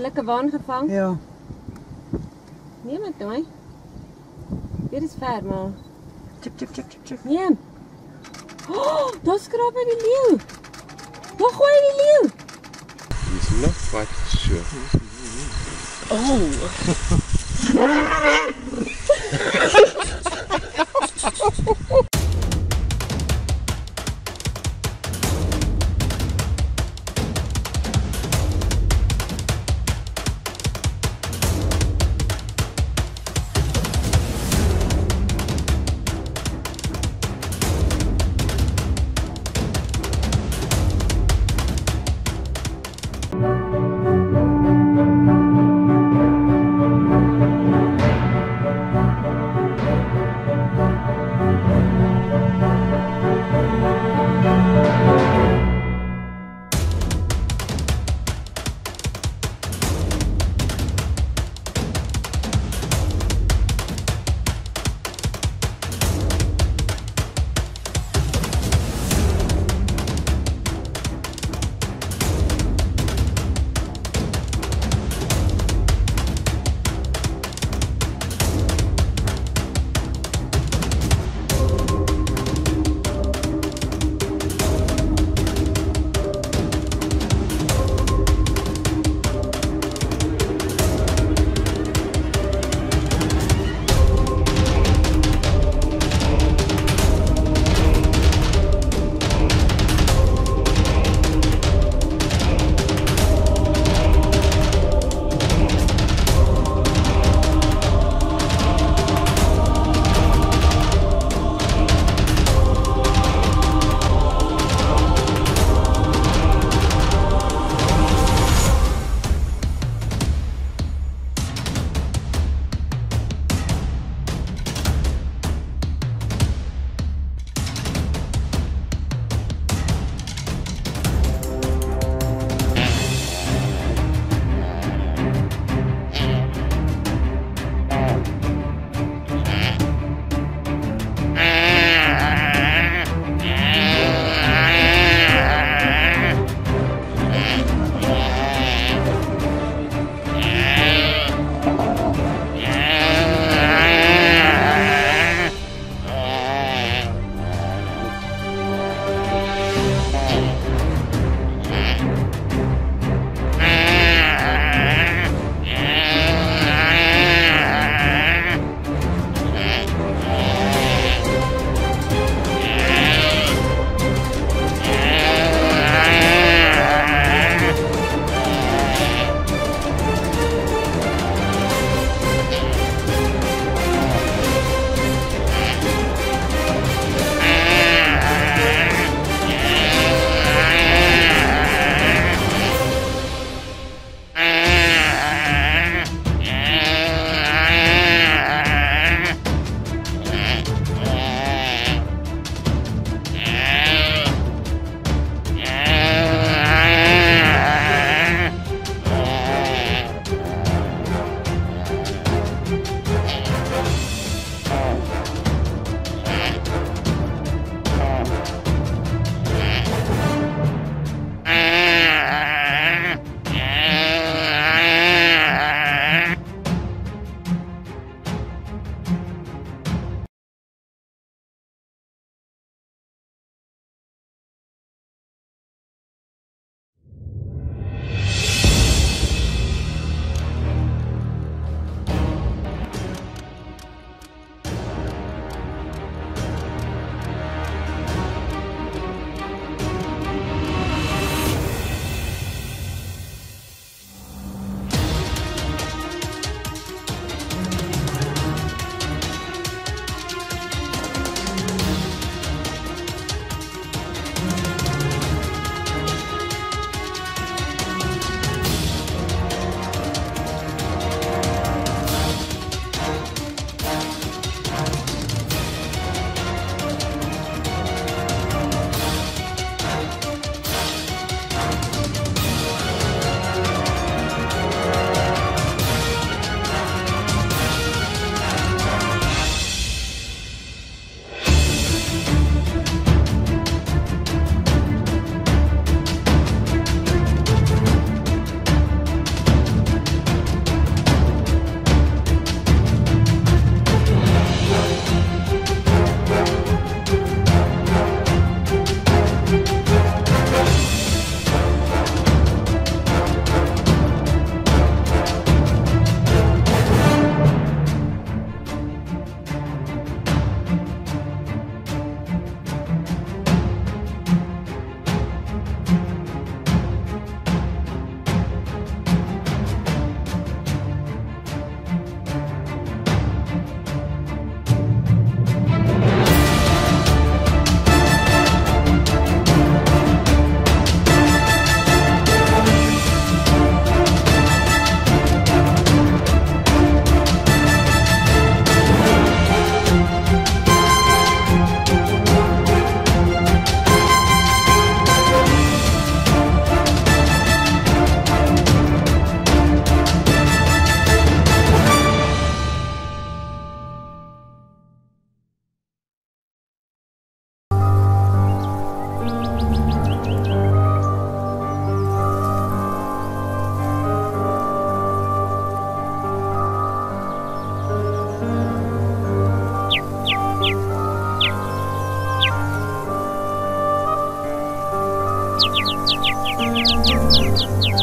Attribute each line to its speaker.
Speaker 1: lekker waan gevang?
Speaker 2: Ja.
Speaker 1: Neem het nou. Dit is ver, maar.
Speaker 2: Chip, chip, chip, chip, chip.
Speaker 1: Neem. Oh, daar skraap hy die leeu. Waar gooi hy die leeu?
Speaker 3: Dis nog wat so.
Speaker 1: Oh. Música